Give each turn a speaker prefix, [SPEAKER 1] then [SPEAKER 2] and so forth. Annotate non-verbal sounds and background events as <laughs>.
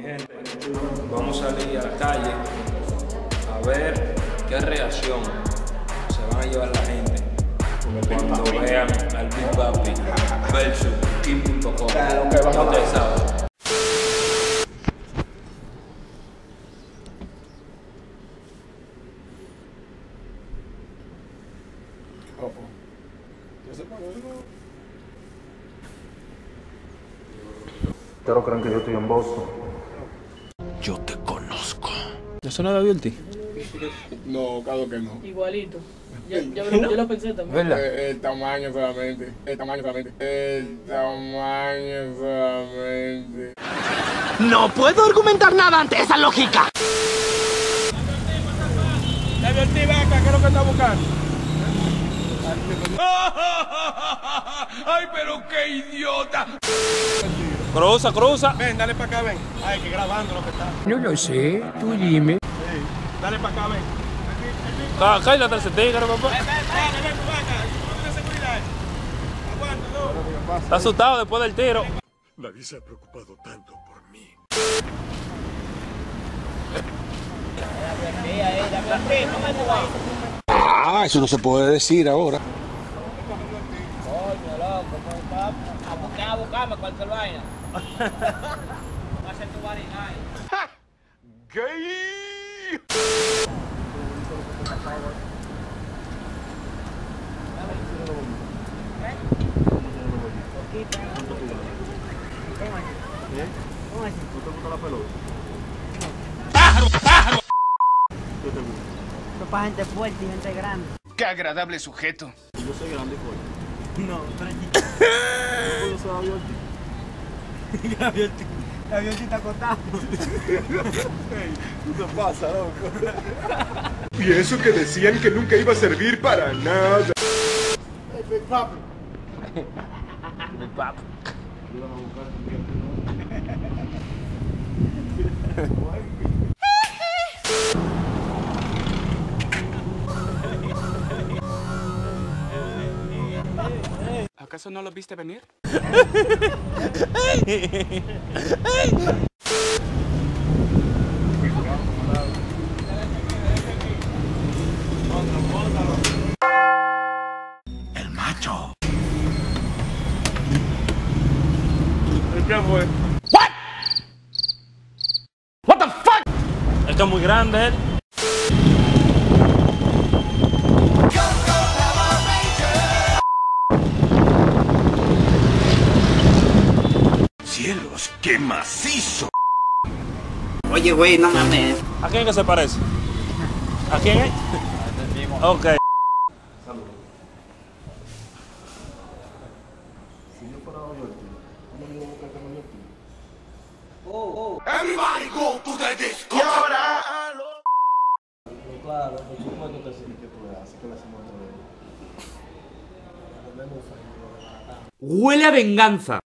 [SPEAKER 1] gente, vamos a salir a la calle a ver qué reacción se van a llevar la gente cuando vean al Big Papi versus Kim.com.
[SPEAKER 2] Claro,
[SPEAKER 3] Pero creen que yo estoy en Boston.
[SPEAKER 1] ¿Eso no era Beauty?
[SPEAKER 4] No, claro que no.
[SPEAKER 5] Igualito. Yo, yo, yo lo pensé también.
[SPEAKER 1] ¿Verdad?
[SPEAKER 4] Eh, el tamaño solamente. El tamaño solamente. El tamaño solamente.
[SPEAKER 6] No puedo argumentar nada ante esa lógica.
[SPEAKER 4] acá, ¿qué es lo que está buscando? <laughs>
[SPEAKER 1] ¡Ay, pero qué idiota! Cruza, cruza.
[SPEAKER 4] Ven, dale para acá, ven. Ay, que grabando lo que está.
[SPEAKER 2] No lo sé, tú dime.
[SPEAKER 4] Dale para acá, ven.
[SPEAKER 1] Acá hay la tercera tigre, papá.
[SPEAKER 4] Ven. Tú seguridad.
[SPEAKER 1] Está asustado después del tiro.
[SPEAKER 3] Nadie se ha preocupado tanto por mí.
[SPEAKER 7] Ah, eso no se puede decir ahora.
[SPEAKER 5] Coño, loco, pues, va a buscar, a buscarme cualquier vaina. Va a ser tu varina.
[SPEAKER 8] para gente fuerte y gente grande.
[SPEAKER 6] Qué agradable sujeto.
[SPEAKER 3] Yo soy grande y fuerte.
[SPEAKER 8] No,
[SPEAKER 3] Gavioti. <laughs>
[SPEAKER 8] el avión está acostado.
[SPEAKER 3] ¿Qué te pasa, loco? Y eso que decían que nunca iba a servir para nada.
[SPEAKER 1] Big Papi.
[SPEAKER 6] ¿Acaso no lo viste venir?
[SPEAKER 7] El macho.
[SPEAKER 4] ¿Qué fue?
[SPEAKER 1] Es que es muy grande
[SPEAKER 7] Cielos, qué macizo.
[SPEAKER 8] Oye, güey, no mames.
[SPEAKER 1] ¿A quién que se parece? ¿A quién es? <laughs> Ok.
[SPEAKER 7] Everybody go to the disco.
[SPEAKER 2] Claro, por supuesto que sí. que tú haces, que le hacemos todo.
[SPEAKER 9] Huele a venganza.